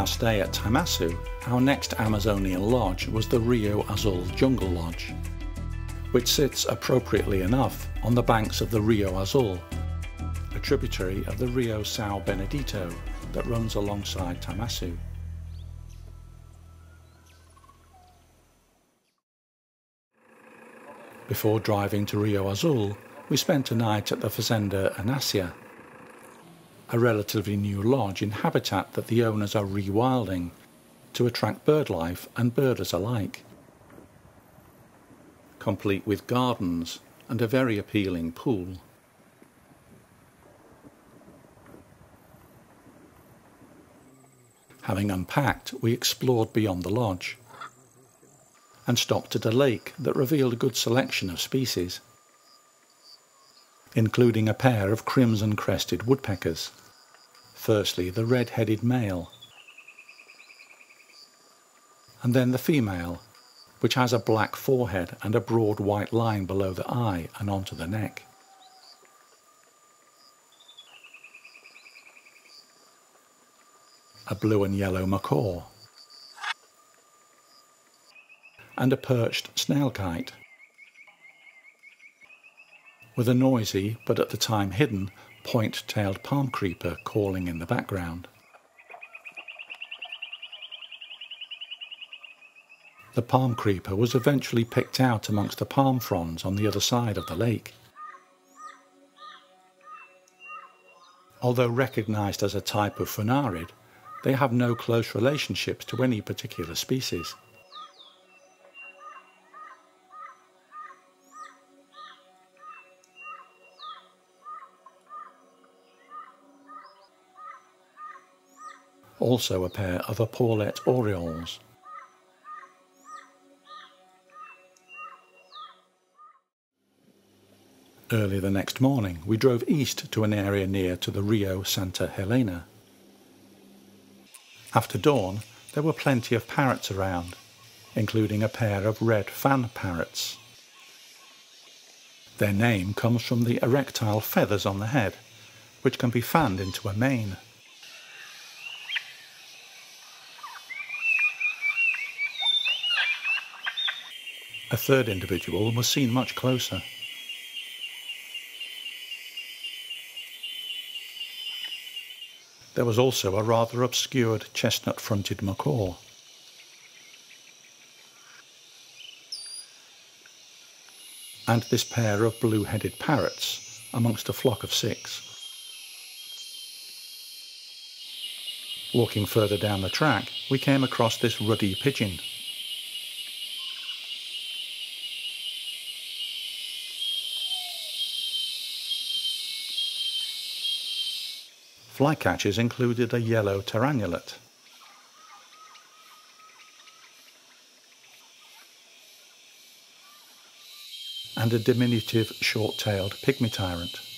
Our stay at Thaimaçu, our next Amazonian lodge was the Rio Azul Jungle Lodge, which sits appropriately enough on the banks of the Rio Azul, a tributary of the Rio Sao Benedito that runs alongside Thaimaçu. Before driving to Rio Azul, we spent a night at the Fazenda Anasia, a relatively new lodge in habitat that the owners are rewilding to attract birdlife and birders alike. Complete with gardens and a very appealing pool. Having unpacked, we explored beyond the lodge and stopped at a lake that revealed a good selection of species, including a pair of crimson crested woodpeckers. Firstly, the red headed male, and then the female, which has a black forehead and a broad white line below the eye and onto the neck. A blue and yellow macaw and a perched snail kite. With a noisy, but at the time hidden, point-tailed palm creeper calling in the background. The palm creeper was eventually picked out amongst the palm fronds on the other side of the lake. Although recognized as a type of Furnariid, they have no close relationships to any particular species. Also a pair of epaulet orioles. Early the next morning, we drove east to an area near to the Rio Santa Helena. After dawn, there were plenty of parrots around, including a pair of red fan parrots. Their name comes from the erectile feathers on the head, which can be fanned into a mane. A third individual was seen much closer. There was also a rather obscured chestnut-fronted macaw. And this pair of blue-headed parrots amongst a flock of six. Walking further down the track, we came across this ruddy pigeon Flycatchers included a yellow tyrannulet. and a diminutive short-tailed pygmy tyrant.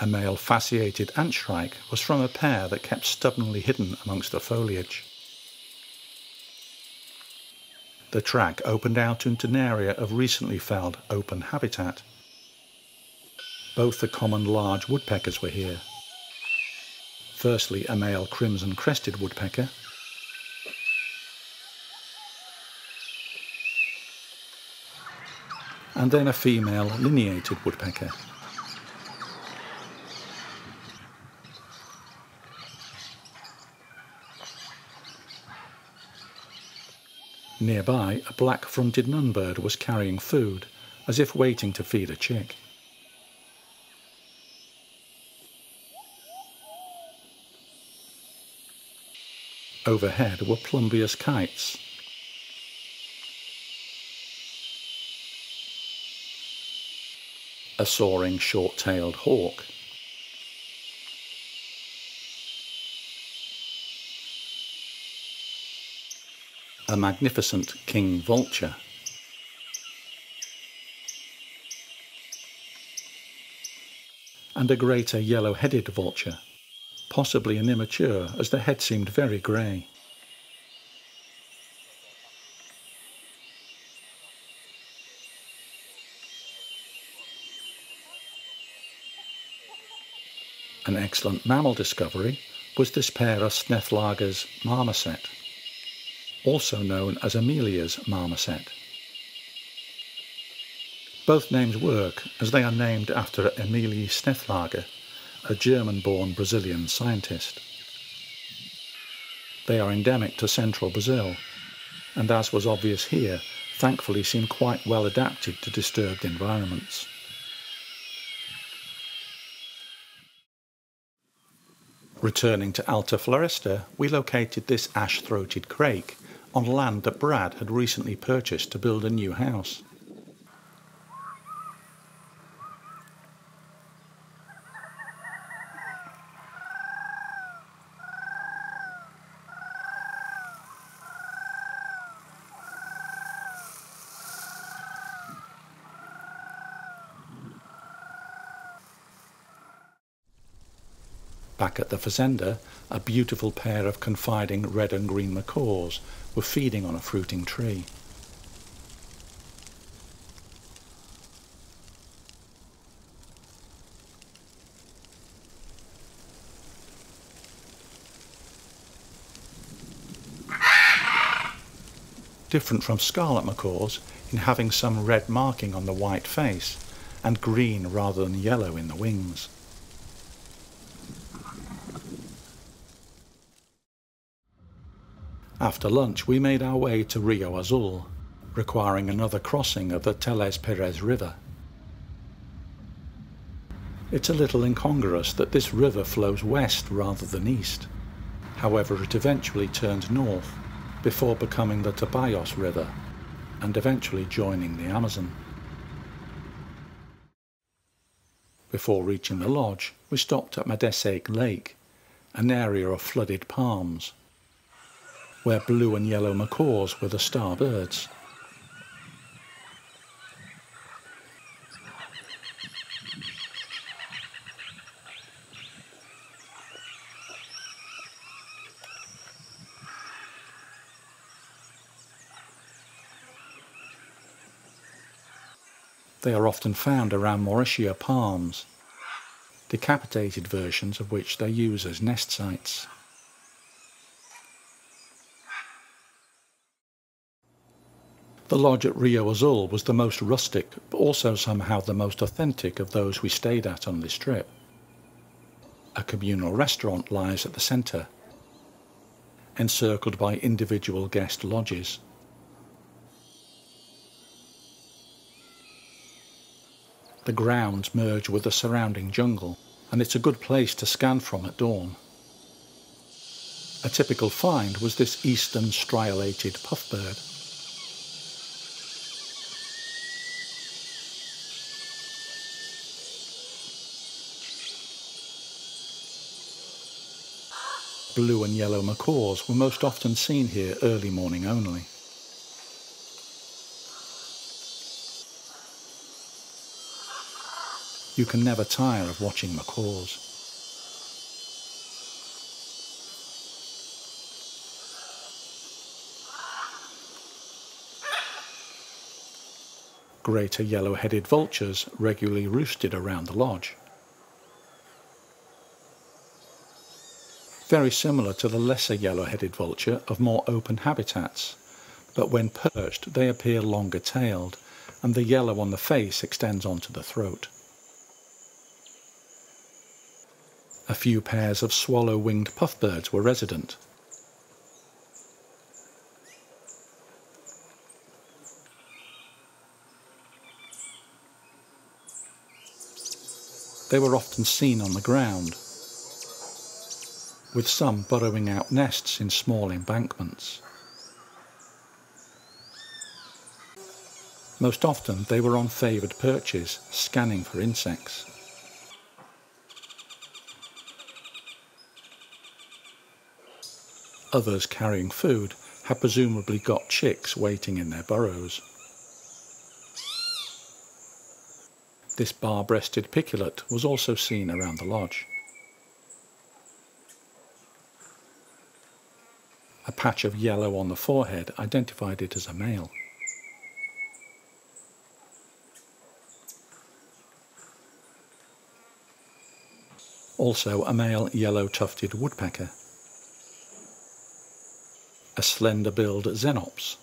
A male fasciated antshrike was from a pair that kept stubbornly hidden amongst the foliage. The track opened out into an area of recently felled open habitat. Both the common large woodpeckers were here. Firstly, a male crimson crested woodpecker, and then a female lineated woodpecker. Nearby, a black-fronted nunbird was carrying food, as if waiting to feed a chick. Overhead were plumbeous kites. A soaring short-tailed hawk. A magnificent king vulture. and a greater yellow-headed vulture, possibly an immature as the head seemed very grey. An excellent mammal discovery was this pair of Snethlage's marmoset, also known as Emilia's marmoset. Both names work as they are named after Emilie Snethlage, a German-born Brazilian scientist. They are endemic to central Brazil, and as was obvious here, thankfully seem quite well adapted to disturbed environments. Returning to Alta Floresta, we located this ash-throated crake on land that Brad had recently purchased to build a new house. Back at the fazenda, a beautiful pair of confiding red and green macaws were feeding on a fruiting tree. Different from scarlet macaws in having some red marking on the white face and green rather than yellow in the wings. After lunch we made our way to Rio Azul, requiring another crossing of the Teles Pires River. It's a little incongruous that this river flows west rather than east. However, it eventually turned north before becoming the Tapajos River and eventually joining the Amazon. Before reaching the lodge, we stopped at Madeseg Lake, an area of flooded palms where blue and yellow macaws were the star birds. They are often found around Mauritia palms, decapitated versions of which they use as nest sites. The lodge at Rio Azul was the most rustic, but also somehow the most authentic of those we stayed at on this trip. A communal restaurant lies at the centre, encircled by individual guest lodges. The grounds merge with the surrounding jungle, and it's a good place to scan from at dawn. A typical find was this eastern striolated puffbird. Blue and yellow macaws were most often seen here early morning only. You can never tire of watching macaws. Greater yellow-headed vultures regularly roosted around the lodge. Very similar to the lesser yellow-headed vulture of more open habitats, but when perched they appear longer-tailed and the yellow on the face extends onto the throat. A few pairs of swallow-winged puffbirds were resident. They were often seen on the ground, with some burrowing out nests in small embankments. Most often they were on favoured perches, scanning for insects. Others carrying food had presumably got chicks waiting in their burrows. This bar-breasted piculet was also seen around the lodge. Patch of yellow on the forehead identified it as a male. Also a male yellow-tufted woodpecker. A slender-billed xenops.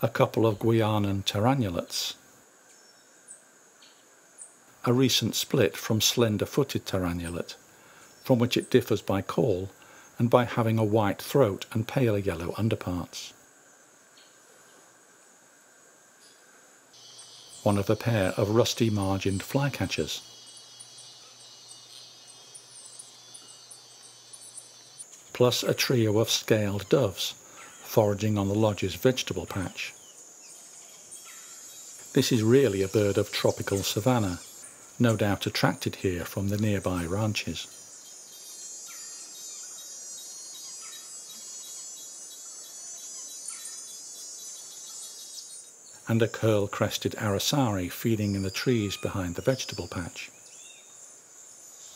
A couple of Guianan tyrannulets a recent split from slender-footed tyrannulet, from which it differs by call and by having a white throat and paler yellow underparts. One of a pair of rusty-margined flycatchers. Plus a trio of scaled doves foraging on the lodge's vegetable patch. This is really a bird of tropical savanna, no doubt attracted here from the nearby ranches. and a curl-crested aracari feeding in the trees behind the vegetable patch.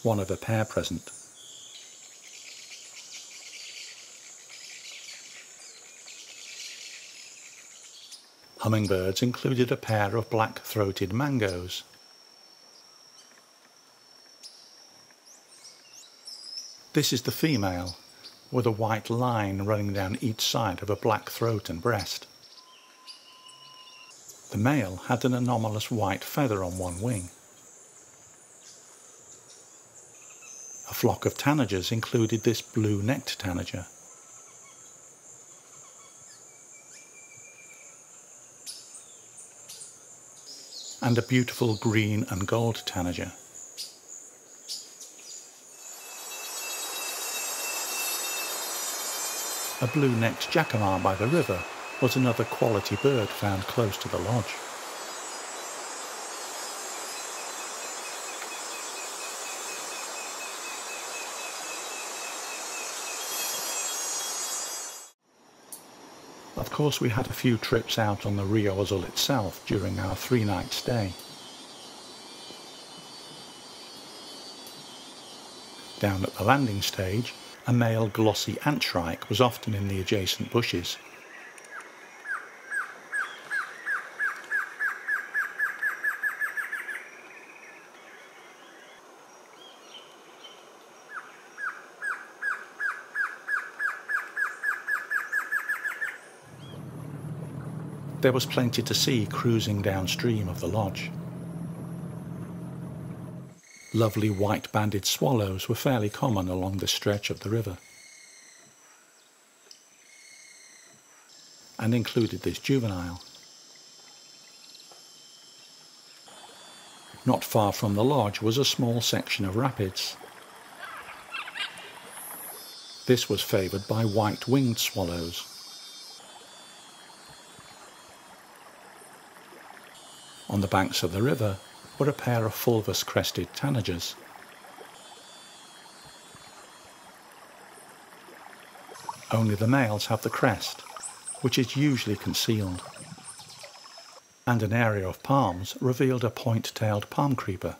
One of a pair present. Hummingbirds included a pair of black-throated mangoes, This is the female, with a white line running down each side of a black throat and breast. The male had an anomalous white feather on one wing. A flock of tanagers included this blue-necked tanager. and a beautiful green and gold tanager. A blue-necked jacamar by the river was another quality bird found close to the lodge. Of course we had a few trips out on the Rio Azul itself during our three-night stay. Down at the landing stage, a male glossy antshrike was often in the adjacent bushes. There was plenty to see cruising downstream of the lodge. Lovely white-banded swallows were fairly common along this stretch of the river. and included this juvenile. Not far from the lodge was a small section of rapids. This was favoured by white-winged swallows. On the banks of the river a pair of fulvous crested tanagers. Only the males have the crest, which is usually concealed. And an area of palms revealed a point-tailed palm creeper.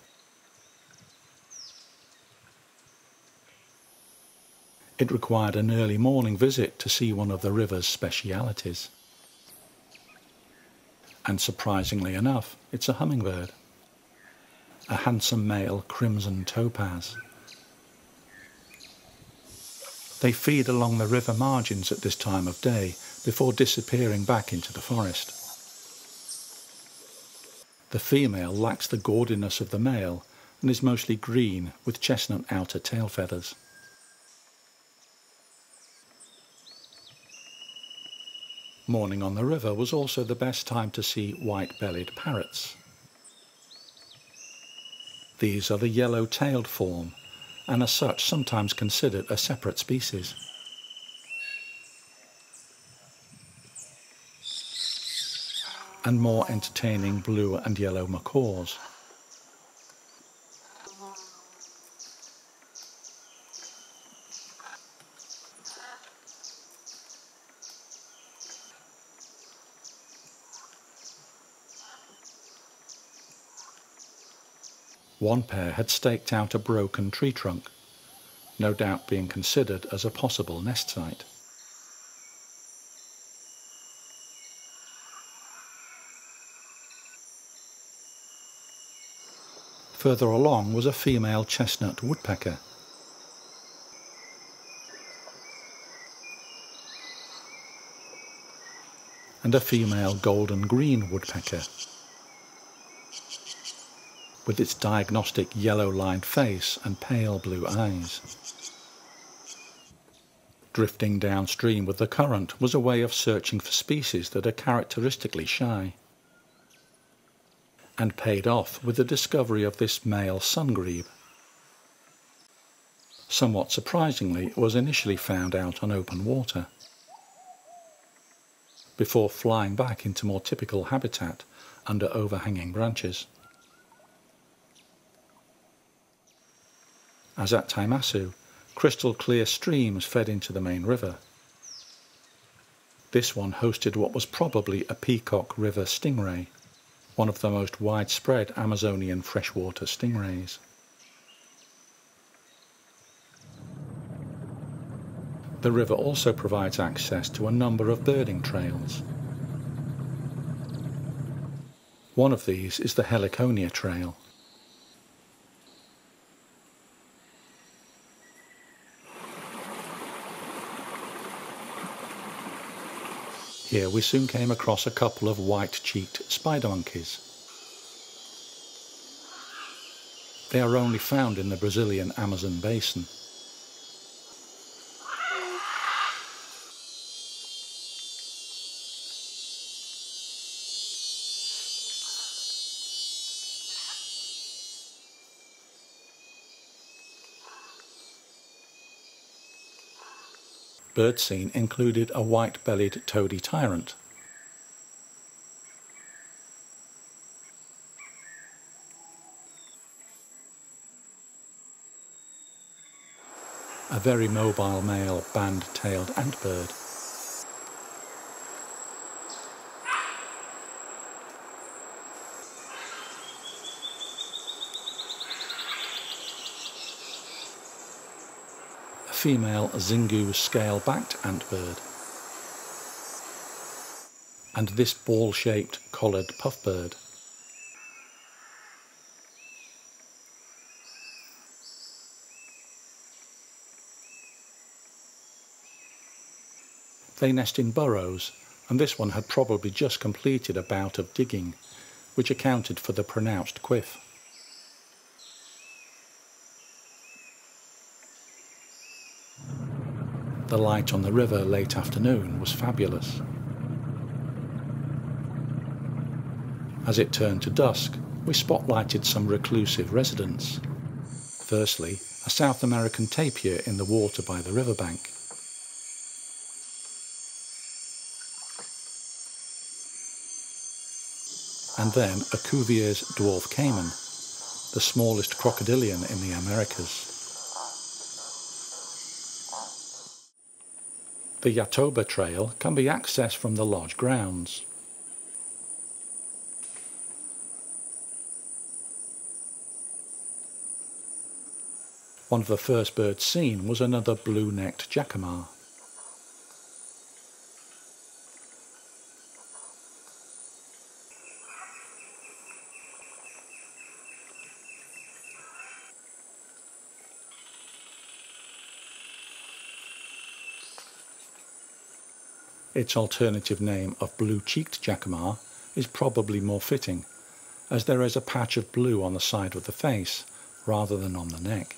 It required an early morning visit to see one of the river's specialities. And surprisingly enough, it's a hummingbird a handsome male crimson topaz. They feed along the river margins at this time of day before disappearing back into the forest. The female lacks the gaudiness of the male and is mostly green with chestnut outer tail feathers. Morning on the river was also the best time to see white-bellied parrots. These are the yellow-tailed form, and as such sometimes considered a separate species. And more entertaining blue and yellow macaws. One pair had staked out a broken tree trunk, no doubt being considered as a possible nest site. Further along was a female chestnut woodpecker. And a female golden green woodpecker with its diagnostic yellow-lined face and pale blue eyes. Drifting downstream with the current was a way of searching for species that are characteristically shy and paid off with the discovery of this male sungrebe. Somewhat surprisingly, it was initially found out on open water, before flying back into more typical habitat under overhanging branches. As at Thaimaçu, crystal clear streams fed into the main river. This one hosted what was probably a peacock river stingray one of the most widespread Amazonian freshwater stingrays. The river also provides access to a number of birding trails. One of these is the Heliconia Trail. Here we soon came across a couple of white-cheeked spider monkeys. They are only found in the Brazilian Amazon basin. Bird scene included a white-bellied tody tyrant. A very mobile male band-tailed antbird. Female Xingu scale-backed antbird, and this ball-shaped collared puffbird. They nest in burrows, and this one had probably just completed a bout of digging, which accounted for the pronounced quiff. The light on the river late afternoon was fabulous. As it turned to dusk, we spotlighted some reclusive residents. Firstly, a South American tapir in the water by the riverbank. And then a Cuvier's dwarf caiman, the smallest crocodilian in the Americas. The Yatoba Trail can be accessed from the lodge grounds. One of the first birds seen was another blue-necked jacamar. Its alternative name of blue-cheeked jacamar is probably more fitting, as there is a patch of blue on the side of the face rather than on the neck.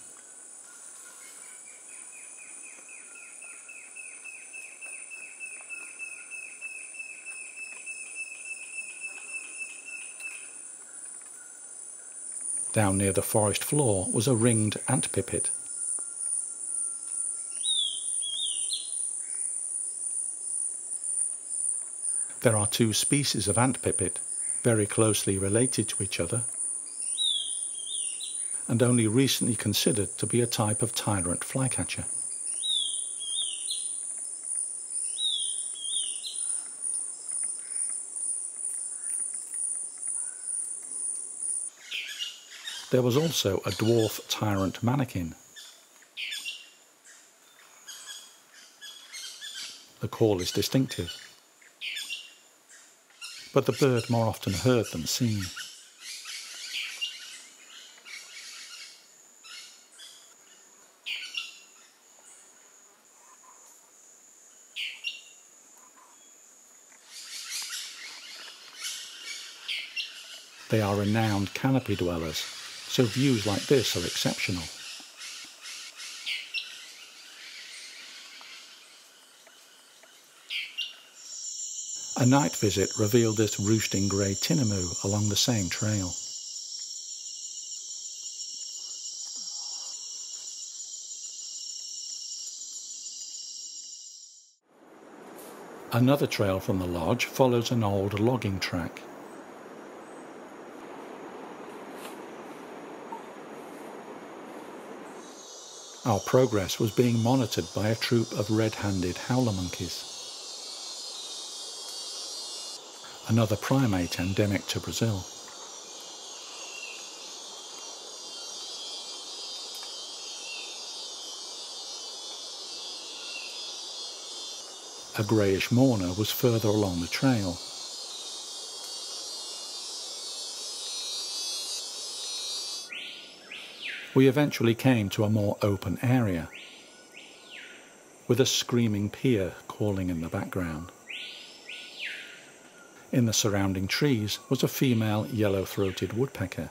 Down near the forest floor was a ringed ant pipit There are two species of ant pipit, very closely related to each other, and only recently considered to be a type of tyrant flycatcher. there was also a dwarf tyrant manakin. The call is distinctive, but the bird more often heard than seen. They are renowned canopy dwellers, so views like this are exceptional. A night visit revealed this roosting grey tinamou along the same trail. Another trail from the lodge follows an old logging track. Our progress was being monitored by a troop of red-handed howler monkeys. Another primate endemic to Brazil. A greyish mourner was further along the trail. we eventually came to a more open area, with a screaming piha calling in the background. In the surrounding trees was a female yellow-throated woodpecker.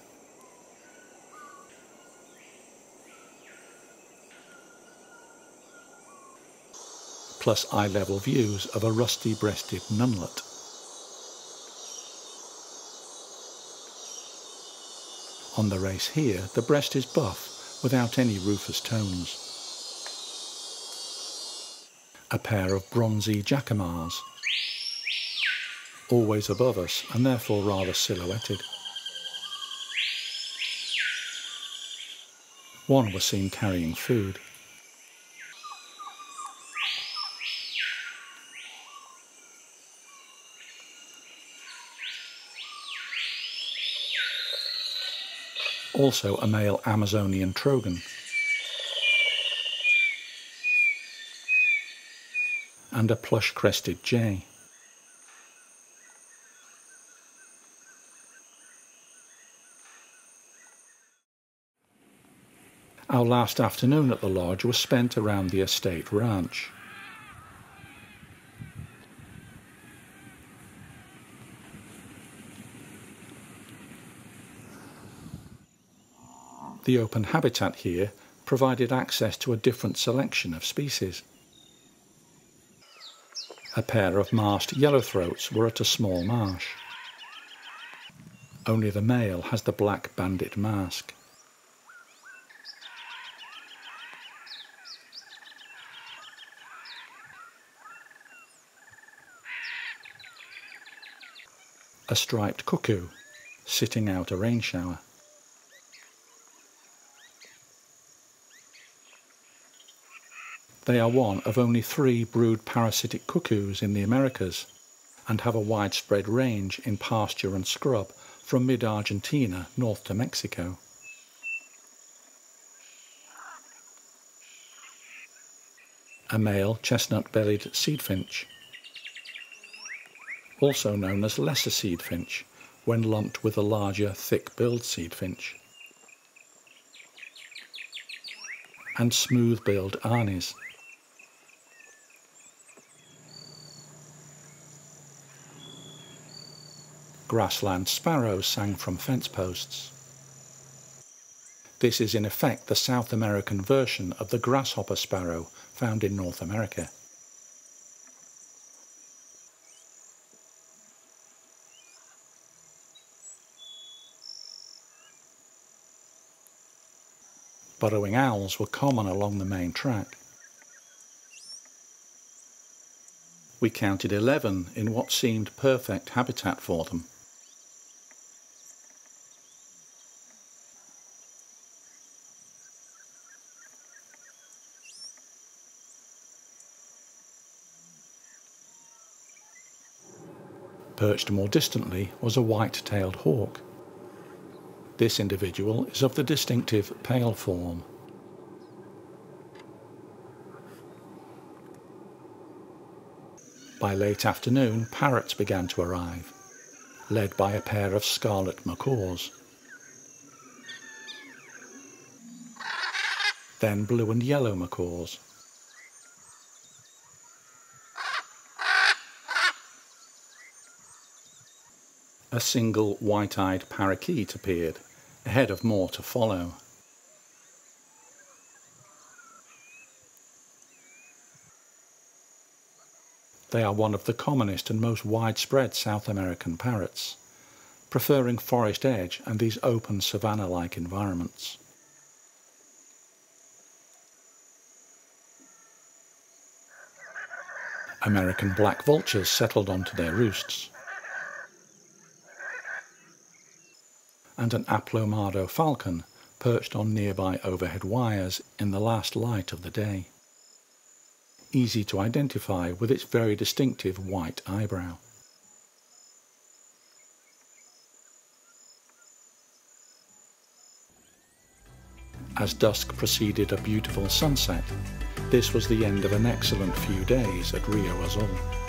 plus eye-level views of a rusty-breasted nunlet. On the race here, the breast is buff, without any rufous tones. A pair of bronzy jacamars, always above us and therefore rather silhouetted. One was seen carrying food. also a male Amazonian trogon. And a plush-crested jay. Our last afternoon at the lodge was spent around the estate ranch. The open habitat here provided access to a different selection of species. A pair of masked yellowthroats were at a small marsh. Only the male has the black bandit mask. A striped cuckoo sitting out a rain shower. They are one of only three brood parasitic cuckoos in the Americas and have a widespread range in pasture and scrub from mid-Argentina north to Mexico. A male chestnut-bellied seedfinch, also known as lesser seedfinch when lumped with the larger thick-billed seedfinch, and smooth-billed anis. grassland sparrows sang from fence posts. This is in effect the South American version of the grasshopper sparrow found in North America. Burrowing owls were common along the main track. We counted 11 in what seemed perfect habitat for them. Perched more distantly was a white-tailed hawk. This individual is of the distinctive pale form. By late afternoon, parrots began to arrive, led by a pair of scarlet macaws. Then blue and yellow macaws. A single white-eyed parakeet appeared, ahead of more to follow. They are one of the commonest and most widespread South American parrots, preferring forest edge and these open savanna-like environments. American black vultures settled onto their roosts. And an aplomado falcon perched on nearby overhead wires in the last light of the day easy to identify with its very distinctive white eyebrow. As dusk preceded a beautiful sunset, this was the end of an excellent few days at Rio Azul.